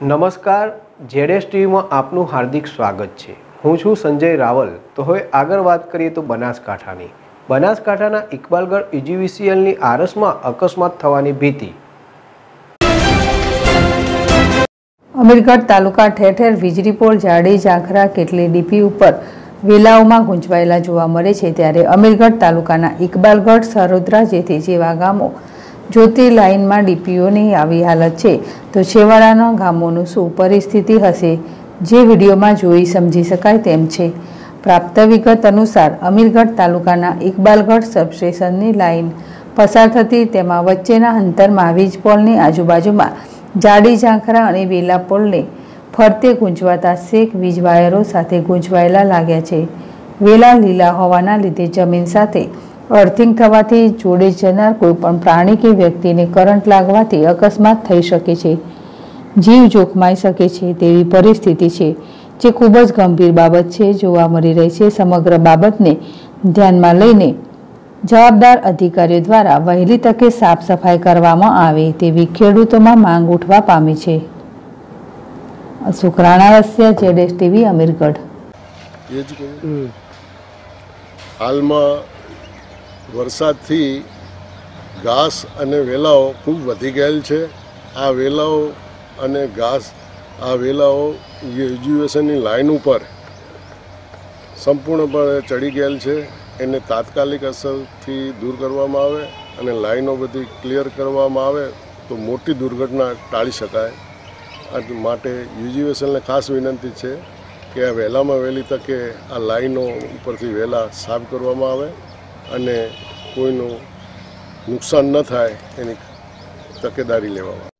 નમસ્કાર જેડેસ ટીવીમાં આપનું હાર્દિક સ્વાગત છે. હું છું સંજય રાવલ. તો હવે આગળ વાત કરીએ તો બનાસકાંઠાની. બનાસકાંઠાના ઇકબાલગઢ ઇજીવીસીએલની આરસમાં અકસ્માત થવાની ભીતિ. અમીરગઢ તાલુકા ઠેર ઠેર વીજળી પોલ, જાડી, ઝાંખરા કેટલી ડીપી ઉપર વેલાઓમાં ગુંચવાયેલા જોવા મળે છે, ત્યારે અમીરગઢ તાલુકાના ઇકબાલગઢ, સરોદરા જેથી જેવા ગામો જોતી લાઇનમાં ડીપીઓની આવી હાલત છે. તો છેવાડાના ગામોનું શું પરિસ્થિતિ હશે? જે વિડીયોમાં જોઈ સમજી શકાય તેમ છે. પ્રાપ્ત વિગત અનુસાર અમીરગઢ તાલુકાના ઇકબાલગઢ સબસ્ટેશનની લાઇન પસાર થતી તેમાં વચ્ચેના અંતરમાં વીજ પોલની આજુબાજુમાં જાડી ઝાંખરા અને વેલા પોલને ફરતે ગુંજવાતા શેક વીજ વાયરો સાથે ગુંજવાયેલા લાગ્યા છે. વેલા લીલા હોવાના લીધે જમીન સાથે અર્થિંગ થવાથી જોડે જનાર કોઈપણ પ્રાણી કે વ્યક્તિને કરંટ લાગવાથી અકસ્માત થઈ શકે છે. જીવ જોખમાઈ શકે છે તેવી પરિસ્થિતિ છે જે ખૂબ જ ગંભીર બાબત છે જોવા મળી રહી છે સમગ્ર બાબતને ધ્યાનમાં લઈને જવાબદાર અધિકારીઓ દ્વારા વહેલી તકે સાફ સફાઈ કરવામાં આવે તેવી ખેડૂતોમાં માંગ ઉઠવા પામી છે. અશોક રાણાવસિયા જેડેશ ટીવી અમીરગઢ. હાલમાં વરસાદથી ઘાસ અને વેલાઓ ખૂબ વધી ગયેલ છે. આ વેલાઓ અને ઘાસ, આ વેલાઓ એજ્યુકેશનની લાઇન ઉપર સંપૂર્ણપણે ચડી ગયેલ છે. એને તાત્કાલિક અસરથી દૂર કરવામાં આવે અને લાઈનો બધી ક્લિયર કરવામાં આવે તો મોટી દુર્ઘટના ટાળી શકાય. માટે યુજીવેશનને ખાસ વિનંતી છે કે આ વહેલામાં વહેલી તકે આ લાઈનો ઉપરથી વહેલા સાફ કરવામાં આવે. અને કોઈનું નુકસાન ન થાય એની તકેદારી લેવામાં